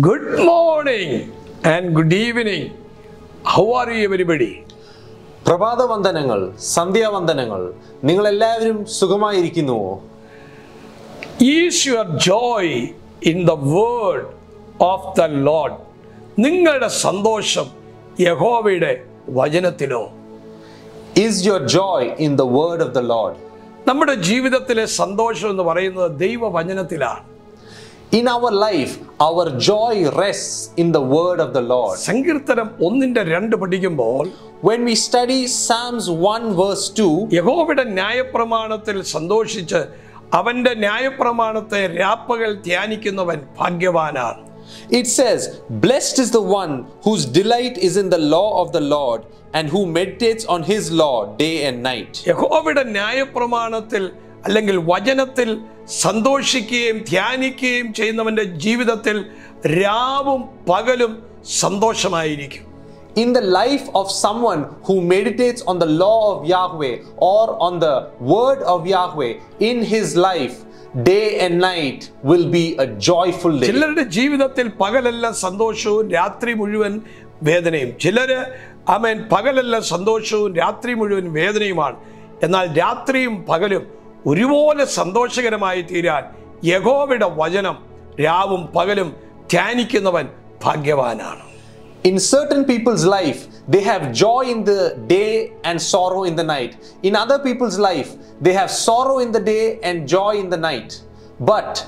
Good morning and good evening. How are you, everybody? പ്രഭാതവന്ദനങ്ങൾ സന്ധ്യാവന്ദനങ്ങൾ നിങ്ങൾ എല്ലാവരും സുഖമായിരിക്കുന്നുവോ is your joy in the word of the Lord നിങ്ങളുടെ സന്തോഷം യഹോവയുടെ വചനത്തിലോ? Is your joy in the word of the Lord നമ്മുടെ ജീവിതത്തിലെ സന്തോഷം എന്ന് പറയുന്നത് ദൈവവചനത്തിലാണ്. In our life our Joy rest in the word of the load സങ്കീർത്തനം ഒന്നിന്റെ രണ്ട് പഠിക്കുമ്പോൾ when we study Sam's one verse to യഹോവയുടെ ന്യായപ്രമാണത്തിൽ സന്തോഷിച്ച് അവന്റെ ന്യായപ്രമാണത്തെ രാപ്പകൽ ധ്യാനിക്കുന്നവൻ ഭാഗ്യവാനാണ് It says, Blessed is the one whose delight is in the law of the Lord and who meditates on his law day and night. യഹോവയുടെ ന്യായപ്രമാണത്തിൽ അല്ലെങ്കിൽ വചനത്തിൽ സന്തോഷിക്കുകയും ധ്യാനിക്കുകയും ചെയ്യുന്നവന്റെ ജീവിതത്തിൽ രാവും പകലും സന്തോഷമായിരിക്കും. In the life of someone who meditates on the law of Yahweh or on the word of Yahweh in his life, day and night will be a joyful day. ചിലരുടെ ജീവിതത്തിൽ പകലെല്ലാം സന്തോഷവും രാത്രി മുഴുവൻ വേദനയും. ചിലര് ആമേൻ പകലെല്ലാം സന്തോഷവും രാത്രി മുഴുവൻ വേദനയുമാണ്. എന്നാൽ രാത്രിയും പകലും ഒരുപോലെ സന്തോഷകരമായി തീരാൻ യഹോവയുടെ വചനം രാവും പകലും ധ്യാനിക്കുന്നവൻ ഭാഗ്യവാനാണ് In certain people's life, they have joy in the day and sorrow in the night. In other people's life, they have sorrow in the day and joy in the night. But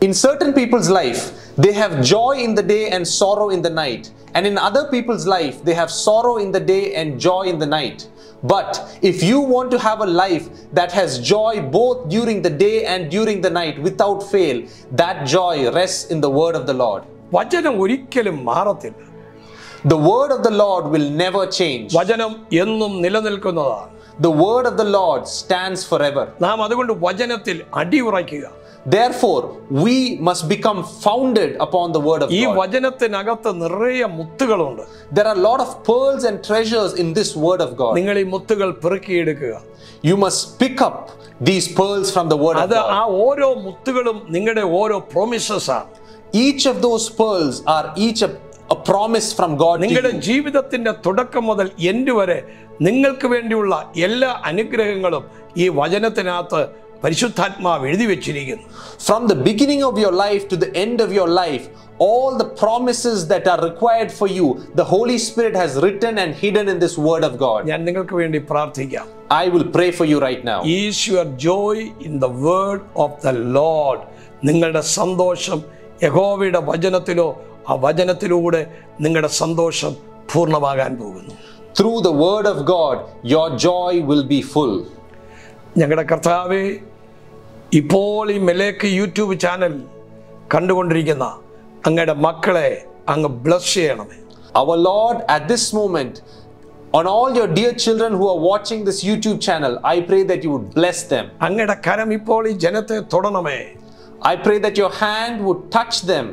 in certain people's life, they have joy in the day and sorrow in the night. And in other people's life, they have sorrow in the day and joy in the night. But if you want to have a life that has joy both during the day and during the night without fail, that joy rests in the word of the Lord. വചനം ഒരിക്കലും മാറത്തില്ല The word of the Lord will never change. വചനം എന്നും നിലനിൽക്കുന്നതാണ് The word of the Lord stands forever. നാം അതുകൊണ്ട് വചനത്തിൽ അടിയുറയ്ക്കുക Therefore, we must become founded upon the word of ഈ God. വചനത്തിനകത്ത് നിറയെ മുത്തുകളുണ്ട് There are a lot of pearls and treasures in this word of God. നിങ്ങൾ ഈ മുത്തുകൾ പെറുക്കിയെടുക്കുക You must pick up these pearls from the word of അത് ആ God. ഓരോ മുത്തുകളും നിങ്ങളുടെ ഓരോ പ്രോമിസസ് ആണ് Each of those pearls are each a, a promise from God to നിങ്ങളുടെ you. ജീവിതത്തിന്റെ തുടക്കം മുതൽ എൻഡ് വരെ നിങ്ങൾക്ക് വേണ്ടിയുള്ള എല്ലാ അനുഗ്രഹങ്ങളും ഈ വചനത്തിനകത്ത് പരിശുദ്ധാത്മാവ് എഴുതി വെച്ചിരിക്കുന്നു From the beginning of your life to the end of your life, all the promises that are required for you, the Holy Spirit has written and hidden in this word of God. ഞാൻ നിങ്ങൾക്ക് വേണ്ടി പ്രാർത്ഥിക്കാം I will pray for you right now. Is your joy in the word of the load നിങ്ങളുടെ സന്തോഷം യഹോവയുടെ വചനത്തിലോ ആ വചനത്തിലൂടെ നിങ്ങളുടെ സന്തോഷം പൂർണ്ണമാകാൻ പോകുന്നു Through the word of God, your joy will be full. ഞങ്ങളുടെ കർത്താവെ ഇപ്പോൾ ഈ മെലേക്ക് യൂട്യൂബ് ചാനൽ കണ്ടുകൊണ്ടിരിക്കുന്ന അങ്ങയുടെ മക്കളെ അങ്ങ് ബ്ലസ് ചെയ്യണമേ Our Lord, at this moment, on all your dear children who are watching this YouTube channel, I pray that you would bless them. അങ്ങയുടെ കരം ഇപ്പോൾ ഈ ജനത്തെ തൊടണമേ I pray that your hand would touch them.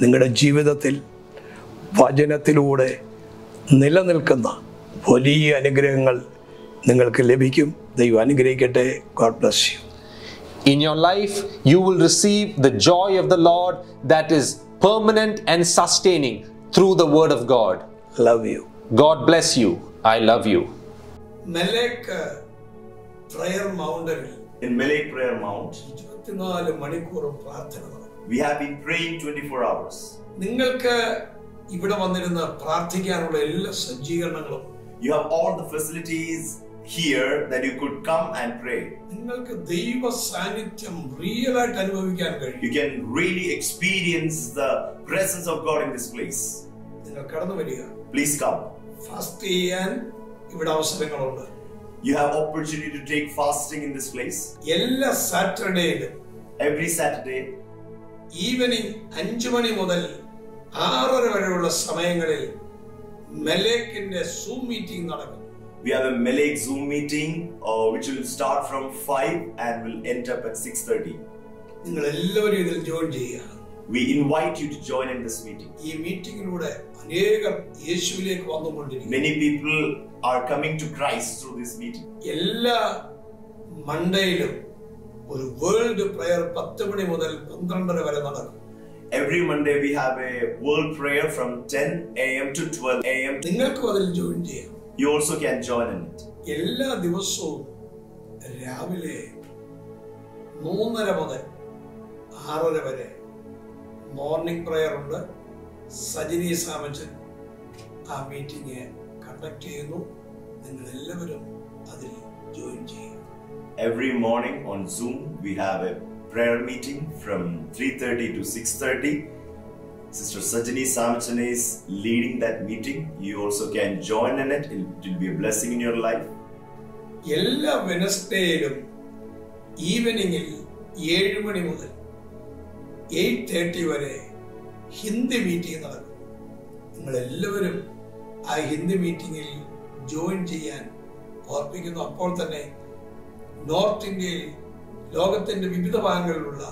നിങ്ങളുടെ ജീവിതത്തിൽ വചനത്തിലൂടെ നിലനിൽക്കുന്ന വലിയ അനുഗ്രഹങ്ങൾ നിങ്ങൾക്ക് ലഭിക്കും ദൈവം അനുഗ്രഹിക്കട്ടെ God bless you In your life, you will receive the joy of the Lord that is permanent and sustaining through the Word of God. Love you. God bless you. I love you. Melech uh, prayer mount. In Melech prayer mount. മണിക്കൂർ പ്രാർത്ഥന നടക്കും we have been praying 24 hours. നിങ്ങൾക്ക് ഇവിടെ വന്നിരുന്ന് പ്രാർത്ഥിക്കാനുള്ള എല്ലാ സജ്ജീകരണങ്ങളും You have all the facilities here that you could come and pray. നിങ്ങൾക്ക് ദൈവ സാന്നിധ്യം റിയൽ ആയിട്ട് അനുഭവിക്കാൻ കഴിയും You can really experience the presence of God in this place. നിങ്ങൾ കടന്നു വരിക Please come. ഫാസ്റ്റ് ചെയ്യാൻ ഇവിടെ അവസരങ്ങളുണ്ട് You have opportunity to take fasting in this place എല്ലാ സാറ്റർഡേയിലും every Saturday. evening അഞ്ചു മണി മുതൽ ആറര വരെയുള്ള സമയങ്ങളിൽ മെലേക്കിന്റെ സൂം മീറ്റിംഗ് നടക്കും We have a Melek Zoom meeting uh, which will start from 5 and will end up at 6.30. നിങ്ങൾ എല്ലാവരും ഇതിൽ ജോയിൻ ചെയ്യുക We invite you to join in this meeting. ഈ മീറ്റിംഗിലൂടെ അനേകം യേശുവിലേക്ക് വന്നുകൊണ്ടിരിക്കും Many people are coming to Christ through this meeting. എല്ലാ മണ്ടയിലും ഒരു world prayer പത്ത് മണി മുതൽ പന്ത്രണ്ടര വരെ നടക്കും Every Monday we have a world prayer from 10 a.m. to 12 a.m. നിങ്ങൾക്കും അതിൽ ജോയിൻ ചെയ്യാം You also can join in it. എല്ലാ ദിവസവും രാവിലെ മൂന്നര മുതൽ ആറര വരെ മോർണിംഗ് പ്രയർ ഉണ്ട് സജിനി സാമച്ചൻ ആ മീറ്റിംഗ് കണ്ടക്ട് ചെയ്യുന്നു നിങ്ങൾ എല്ലാവരും അതിൽ ജോയിൻ ചെയ്യുക Every morning on Zoom we have a prayer meeting from 3.30 to 6.30. Sister Sajani Samachan is leading that meeting. You also can join in it. It will be a blessing in your life. എല്ലാ വെനസ്ഡേയിലും ഈവനിങ്ങിൽ ഏഴ് മണി മുതൽ eight thirty വരെ Hindi meeting നടക്കും നിങ്ങളെല്ലാവരും ആ ഹിന്ദി മീറ്റിംഗിൽ join ചെയ്യാൻ ഓർപ്പിക്കുന്നു അപ്പോൾ തന്നെ നോർത്ത് ഇന്ത്യയിൽ ലോകത്തിന്റെ വിവിധ ഭാഗങ്ങളിലുള്ള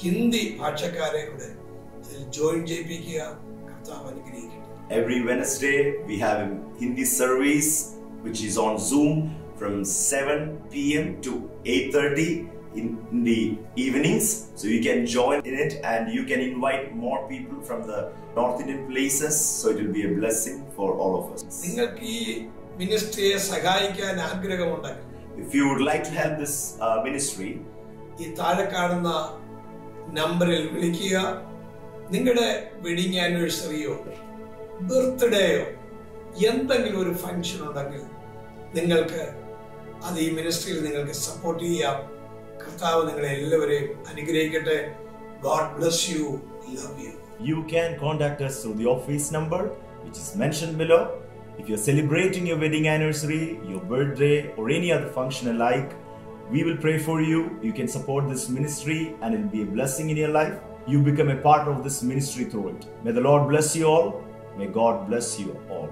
ഹിന്ദി ഭാഷക്കാരെ കൂടെ അതിൽ ജോയിൻ ചെയ്യിപ്പിക്കുക കർത്താവ് അനുഗ്രഹിക്കട്ടെ Every Wednesday we have a Hindi service which is on Zoom from 7 p.m. to 8.30 in, in the evenings. So you can join in it and you can invite more people from the North Indian places. So it will be a blessing for all of us. നിങ്ങൾക്ക് ഈ മിനിസ്ട്രിയെ സഹായിക്കാൻ ആഗ്രഹമുണ്ടെങ്കിൽ If you would like to help this uh, ministry, ഈ താഴെ കാണുന്ന നമ്പറിൽ വിളിക്കുക നിങ്ങളുടെ വെഡിങ് ആനിവേഴ്സറിയോ ബർത്ത്ഡേയോ എന്തെങ്കിലും ഒരു ഫംഗ്ഷൻ ഉണ്ടെങ്കിൽ നിങ്ങൾക്ക് അത് ഈ മിനിസ്ട്രിയിൽ നിങ്ങൾക്ക് സപ്പോർട്ട് ചെയ്യാം കർത്താവ് നിങ്ങളെ എല്ലാവരെയും അനുഗ്രഹിക്കട്ടെ God bless you love U you can contact us through the office number which is mentioned below. if you're celebrating your wedding anniversary, your birthday, or any other function alike, we will pray for you. You can support this ministry and it will be a blessing in your life. You become a part of this ministry through it. May the Lord bless you all. May God bless you all.